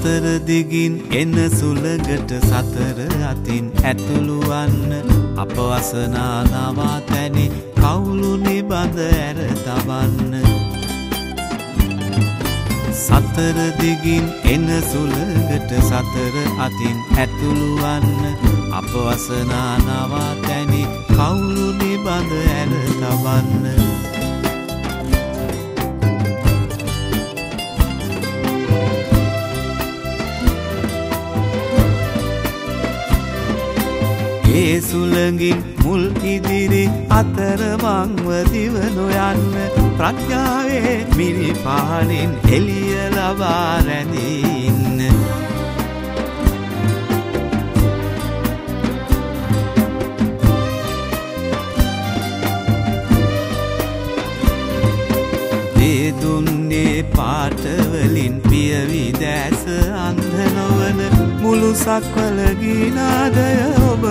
සතර දිගින් එන සුළඟට සතර අතින් ඇතුළුවන්න අප වසනා නවා තැනේ කවුළු නිබඳ ඇර තබන්න සතර දිගින් එන සුළඟට සතර අතින් ඇතුළුවන්න අප වසනා නවා තැනේ කවුළු නිබඳ ඇර තබන්න ඒ සුළඟින් මුල් ඉදිරි අතරමංව දිව නොයන්න ප්‍රඥාවේ මිනි පහනින් එළිය ලබා රැඳින්න. දුන්නේ පාටවලින් පියවි දැස අන්ධ නොවන මුළු සක්වලගී නාදය ඔබ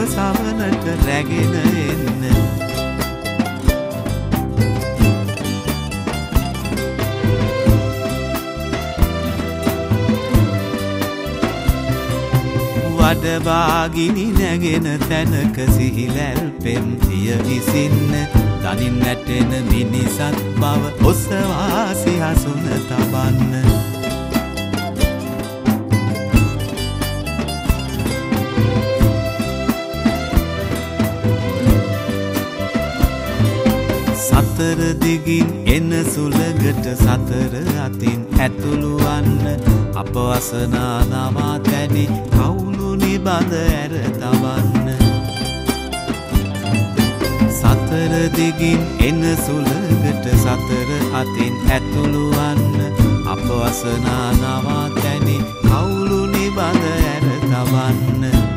සමනට රැගෙන එන්න. වඩබාගිනි නැගෙන තැනක සිහිලැල් පෙම්තිය විසින්න. දනින් නැටෙන මිනිසත් බව ඔසවා සිහසුන තබන්න. සතර දිගින් එන සුළඟට සතර අතින් ඇතුළුවන්න අප වසනා නවා තැනේ කවුළු නිබඳ ඇර තබන්න. සතර දිගින් එන සුළඟට සතර අතින් ඇතුළුවන්න අප වසනා නවා තැනේ කවුළු නිබඳ ඇර තබන්න.